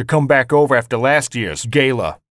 to come back over after last year's gala.